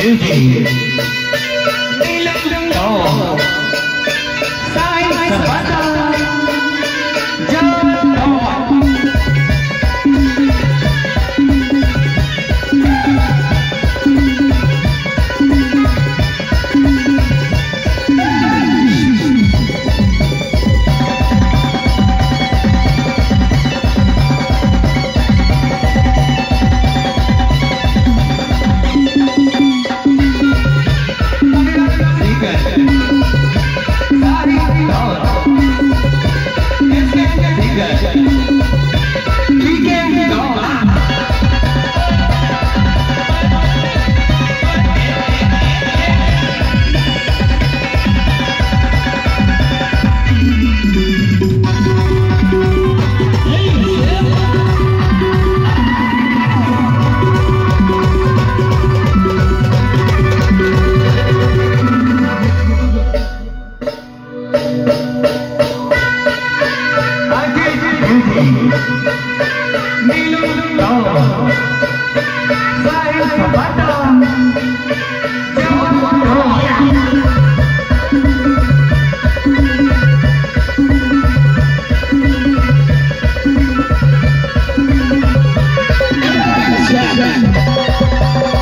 Thank you. Yeah. Dạ, dạ.